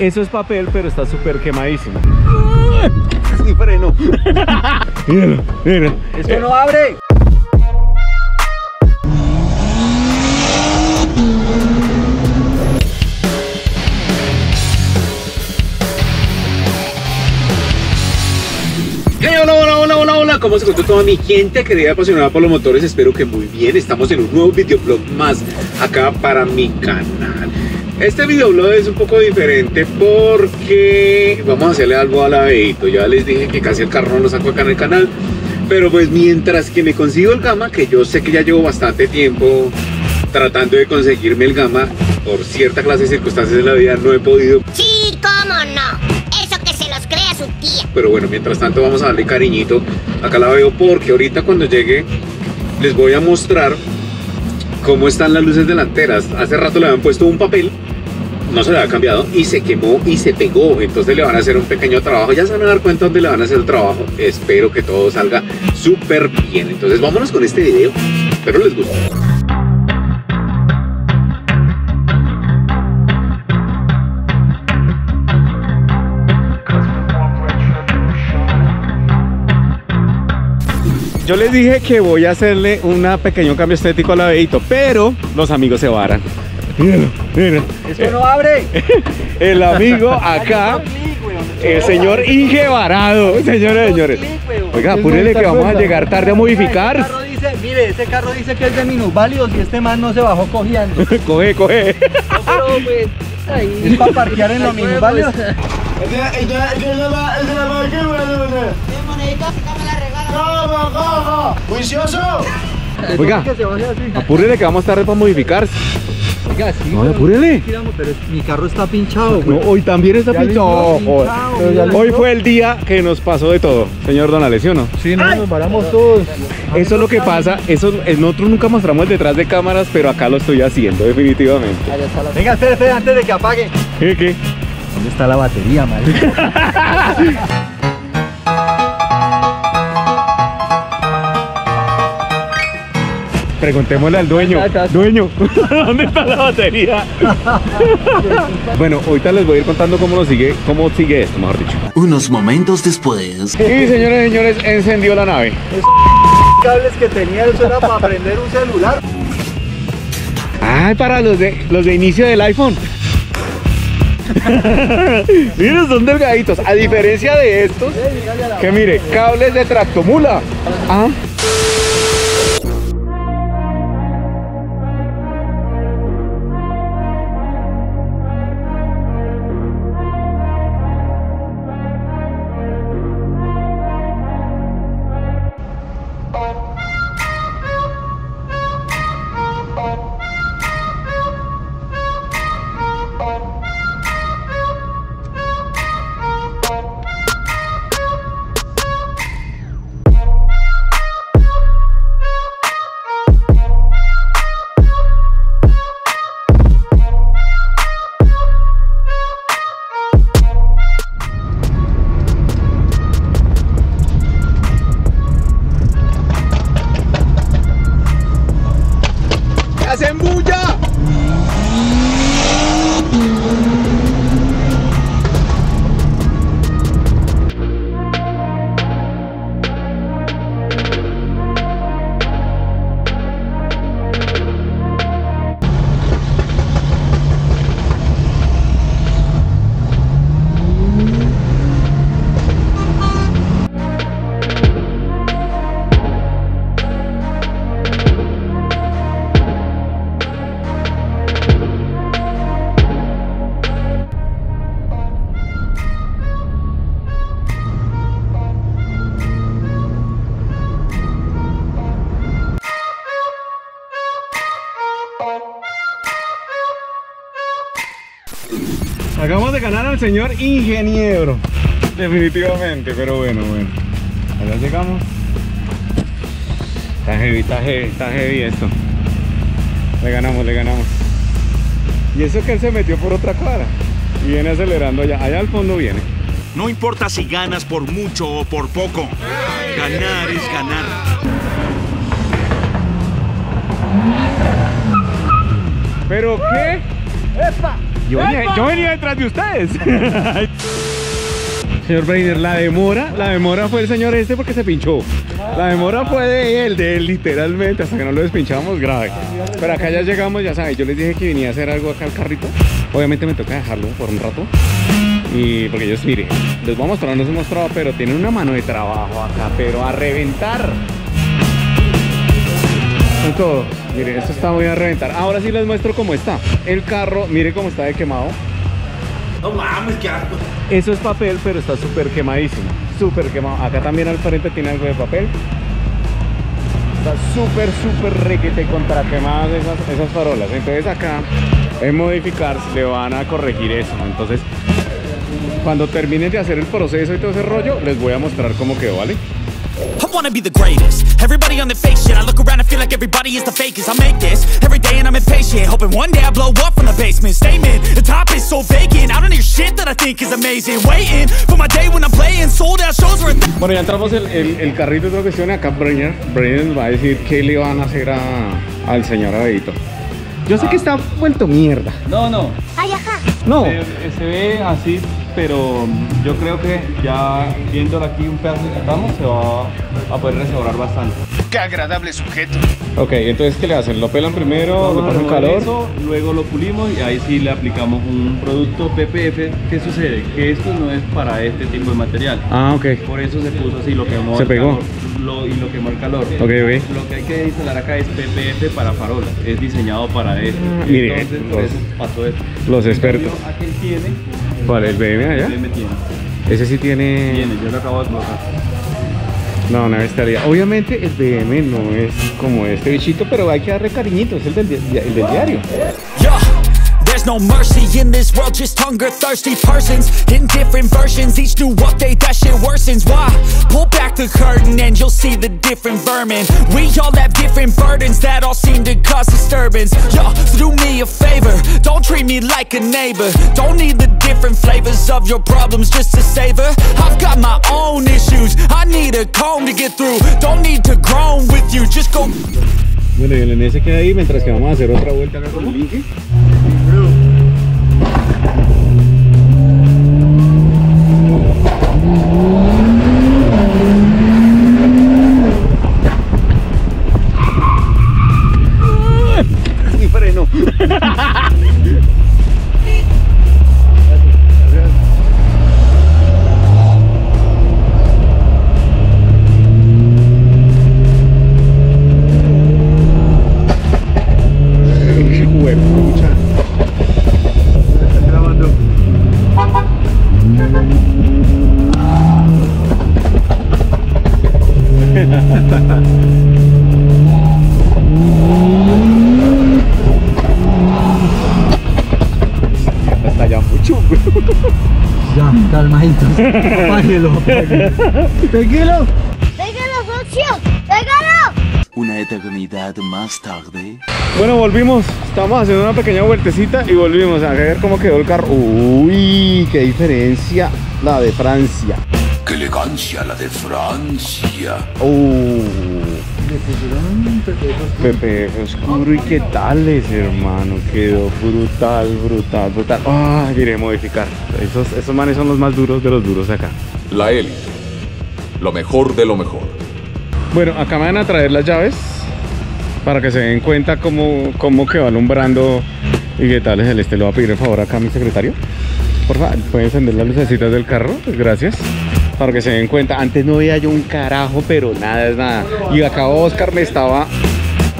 Eso es papel, pero está súper quemadísimo. Sí, freno. mira, mira. ¡Esto no abre! Hey, hola, hola, hola, hola, hola, ¿cómo se encuentra toda mi gente querida apasionada por los motores? Espero que muy bien, estamos en un nuevo videoblog más acá para mi canal. Este videoblog es un poco diferente porque vamos a hacerle algo a la Beito. Ya les dije que casi el carro no lo saco acá en el canal, pero pues mientras que me consigo el Gama, que yo sé que ya llevo bastante tiempo tratando de conseguirme el Gama, por cierta clase de circunstancias de la vida no he podido Sí, cómo no. Eso que se los crea su tía. pero bueno, mientras tanto vamos a darle cariñito. Acá la veo porque ahorita cuando llegue les voy a mostrar cómo están las luces delanteras. Hace rato le habían puesto un papel, no se le había cambiado y se quemó y se pegó. Entonces le van a hacer un pequeño trabajo. Ya se van a dar cuenta dónde le van a hacer el trabajo. Espero que todo salga súper bien. Entonces vámonos con este video. Espero les guste. Yo les dije que voy a hacerle un pequeño cambio estético a la Beito, pero los amigos se varan. Míralo, mira. ¡Esto no abre! El amigo acá, el señor Inge Varado, señores, señores. Oiga, apúrele que vamos a llegar tarde a modificar. Dice, mire, ese carro dice que es de minusválidos y este man no se bajó cogiendo. Coge, coge. Es para parquear en los minusválidos. Oiga, apúrele que vamos tarde para modificar. Oiga, sí. No, pero- apúrele. Pero mi carro está pinchado, No, hoy también está Ya pinchado. joder. Hoy fue el día que nos pasó de todo, señor Donales, ¿sí o no? Sí, no, nos varamos todos. Eso es lo que pasa, eso eh, nosotros nunca mostramos el detrás de cámaras, pero acá lo estoy haciendo definitivamente. Venga, espere, espere, antes de que apague. ¿Qué, qué? ¿Dónde está la batería, madre? Preguntémosle al dueño. Dueño, ¿dónde está la batería? bueno, ahorita les voy a ir contando cómo lo sigue, cómo sigue esto, mejor dicho. Unos momentos después. Y señores y señores, encendió la nave. cables que tenía, eso era para prender un celular. Ay, para los de los de inicio del iPhone. Miren, son delgaditos. A diferencia de estos, que mire, cables de tractomula. Ah. ¡Hacen bulla! Acabamos de ganar al señor ingeniero. Definitivamente, pero bueno, bueno. Allá llegamos. Está heavy, está heavy, está heavy esto. Le ganamos, le ganamos. Y eso que él se metió por otra cuadra. Y viene acelerando allá. Allá al fondo viene. No importa si ganas por mucho o por poco. Ganar es ganar. ¿Pero qué? ¡Epa! Yo venía, yo venía detrás de ustedes. Señor Brainer, la demora, la demora fue el señor este porque se pinchó. La demora fue de él, de él literalmente, hasta que no lo despinchamos grave. Pero acá ya llegamos, ya sabes, yo les dije que venía a hacer algo acá al carrito. Obviamente me toca dejarlo por un rato. Y porque ellos, mire, les voy a mostrar, no les he mostrado, pero tienen una mano de trabajo acá, pero a reventar. Con todo. Miren, esto está muy a reventar. Ahora sí les muestro cómo está. El carro, mire cómo está de quemado. No mames, qué asco. Eso es papel, pero está súper quemadísimo. Súper quemado. Acá también al frente tiene algo de papel. Está súper, súper requete contra quemadas esas, esas farolas. Entonces acá, en modificar, le van a corregir eso. Entonces, cuando terminen de hacer el proceso y todo ese rollo, les voy a mostrar cómo quedó, ¿vale? I wanna be the greatest. Everybody on the fake shit. I look around and feel like everybody is the fakest. I make this every day and I'm impatient. Hoping one day I blow up from the basement. Statement, the top is so vacant. I don't hear shit that I think is amazing. Waiting for my day when I'm playing. Sold out shows where Bueno, ya entramos el, el, el carrito de otra cuestión. Acá Brenner, Brenner nos va a decir qué le van a hacer a, al señor Abedito. Yo sé que está vuelto mierda. No, no. Ay, ajá. No, Se, se ve así, pero yo creo que ya viéndolo aquí un pedazo que estamos se va a poder restaurar bastante. Qué agradable sujeto. ok, entonces ¿qué le hacen? ¿Lo pelan primero? ¿Le Vamos a pasan calor? eso, luego lo pulimos y ahí sí le aplicamos un producto PPF. ¿Qué sucede? Que esto no es para este tipo de material. Ah, ok. Por eso se puso así, lo quemó Se el pegó. calor, lo- y lo quemó el calor. Ok, ok. Lo que hay que instalar acá es PPF para farolas. Es diseñado para esto. Ah, mire, Entonces, por los- eso pasó esto. los expertos. cambio, Aquel tiene, ¿Cuál? ¿El BM allá? el me tiene. Ese sí tiene... Tiene, yo lo acabo de colocar. No, una bestialidad. Obviamente el BM no es como este bichito, pero hay que darle cariñito. Es el del, di- el del diario. Yeah. There's no mercy in this world, just hunger thirsty persons in different versions. Each new update, that shit worsens. Why? Pull back the curtain and you'll see the different vermin. We all have different burdens that all seem to cause disturbance. Yo, so do me a favor, don't treat me like a neighbor. Don't need the different of your problems just to savor. I've got my own issues, I need a comb to get through. Don't need to groan with you, just go. Bueno, y el NS queda ahí mientras que vamos a hacer otra vuelta acá con el Inge. Y calmaditos. Apáguelo. Tranquilo. ¡Pégalo! Una eternidad más tarde. Bueno, volvimos. Estamos haciendo una pequeña vueltecita y volvimos a ver cómo quedó el carro. Uy, qué diferencia la de Francia. ¡Qué elegancia la de Francia! Uh. Pepe oscuro y qué tales, hermano. Quedó brutal, brutal, brutal. Ay, mire, modificar. Esos, esos manes son los más duros de los duros acá. La élite. Lo mejor de lo mejor. Bueno, acá me van a traer las llaves para que se den cuenta cómo, cómo quedó alumbrando y qué tal es el este. Le voy a pedir el favor acá a mi secretario. Por favor, ¿puede encender las lucecitas del carro? Gracias. Para que se den cuenta. Antes no veía yo un carajo, pero nada es nada. Y acá Oscar me estaba...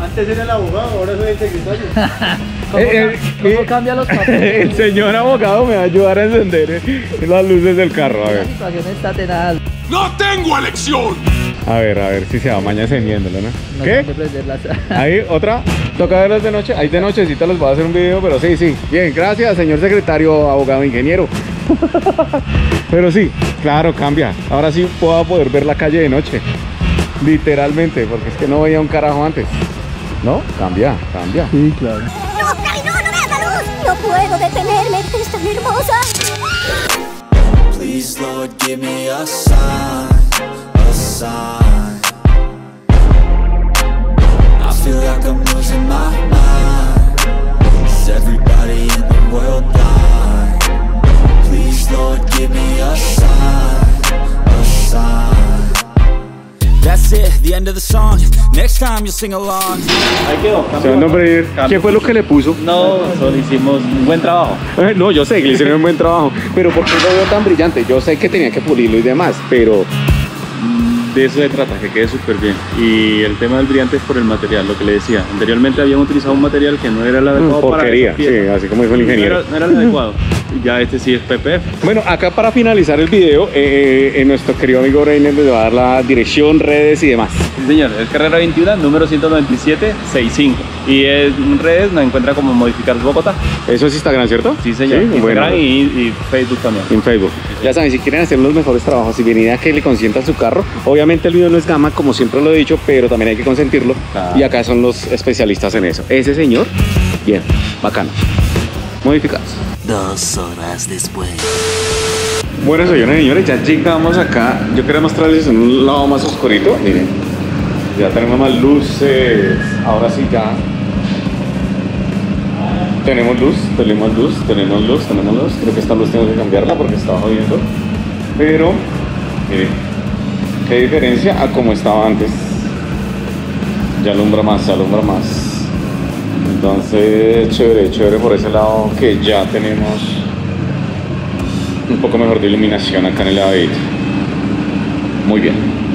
Antes era el abogado, ahora soy el secretario. ¿Cómo, Eh, eh, cómo eh, cambia los papeles? el señor abogado me va a ayudar a encender las luces del carro. A ver, La situación está tenaz. ¡No tengo elección! A ver, a ver si se va mañana encendiéndolo, ¿no? No ¿Qué? Ahí, otra. Toca verlas de noche. Ahí de nochecita les voy a hacer un video, pero sí, sí. Bien, gracias, señor secretario, abogado, ingeniero. pero sí, claro, cambia. Ahora sí puedo poder ver la calle de noche. Literalmente, porque es que no veía un carajo antes. ¿No? Cambia, cambia. Sí, claro. ¡No, Cari, no, no veas la luz! ¡No puedo detenerme! ¡Es tan hermosa! Please, Lord, give me a sign, a sign. feel like I'm losing my mind. Is everybody in the world blind? Please, Lord, give me a sign A sign. That's it, the end of the song. Next time you'll sing along. Ahí quedó. ¿Qué fue lo que le puso? No, solo hicimos un buen trabajo. Eh, no, yo sé que le hicieron un buen trabajo Pero ¿por qué lo veo tan brillante? Yo sé que tenía que pulirlo y demás Pero... De eso se trata, que quede súper bien. Y el tema del brillante es por el material, lo que le decía. Anteriormente habíamos utilizado un material que no era el adecuado para porquería, pieza. sí, así como dijo el No ingeniero. era, no era el adecuado. Ya este sí es PPF. Bueno, acá para finalizar el video, eh, eh, nuestro querido amigo Reiner les va a dar la dirección, redes y demás. Sí, señor, es carrera 21, número 197-65. Y en redes nos encuentra como Modificar Bogotá. Eso es Instagram, ¿cierto? Sí, señor. bueno, Instagram y, y Facebook también. en Facebook. Ya saben, si quieren hacer los mejores trabajos y venir a que le consientan su carro, obviamente el mío no es gama, como siempre lo he dicho, pero también hay que consentirlo. Y acá son los especialistas en eso. Ese señor, bien, bacano. Modificados. Dos horas después. Bueno, señores y señores, ya llegamos acá. Yo quería mostrarles en un lado más oscurito. Miren, ya tenemos más luces. Ahora sí ya tenemos luz, tenemos luz, tenemos luz, tenemos luz. Creo que esta luz tengo que cambiarla porque estaba jodiendo. Pero, miren, qué diferencia a como estaba antes. Ya alumbra más, ya alumbra más. Entonces, chévere, chévere por ese lado que ya tenemos un poco mejor de iluminación acá en el ladito. Muy bien.